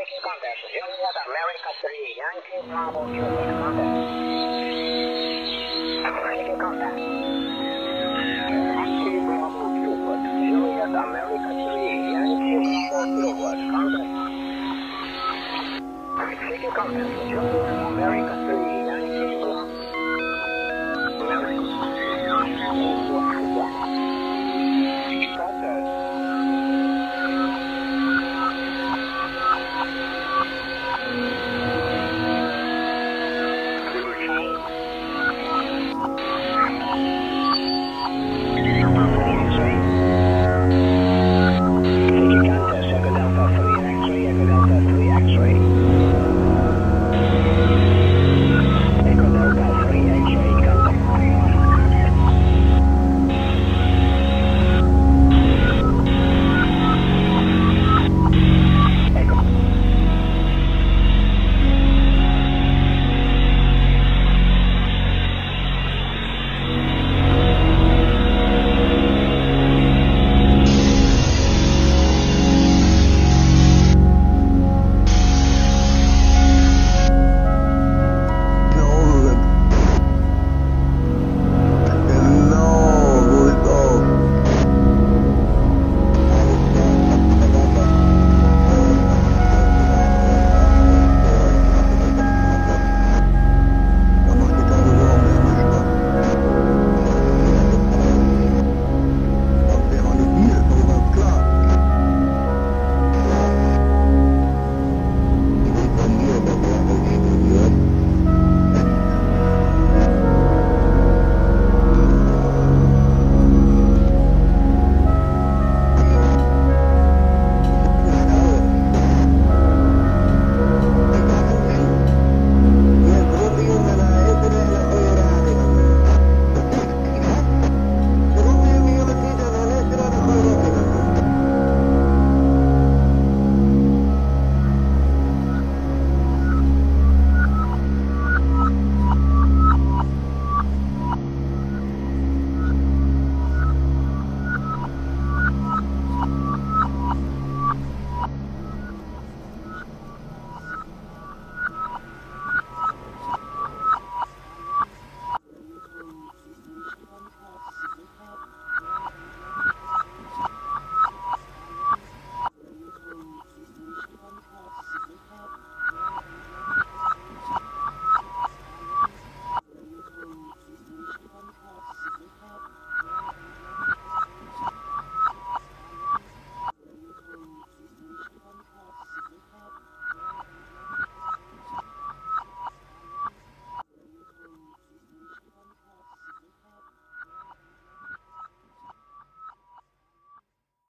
Yankee Contest, Juliet America 3, Yankee Bravo Juliet. Contest. Taking Contest. Yankee Bravo Juliet. Juliet America 3, Yankee Bravo Juliet. Contest. Taking Contest, Juliet America 3.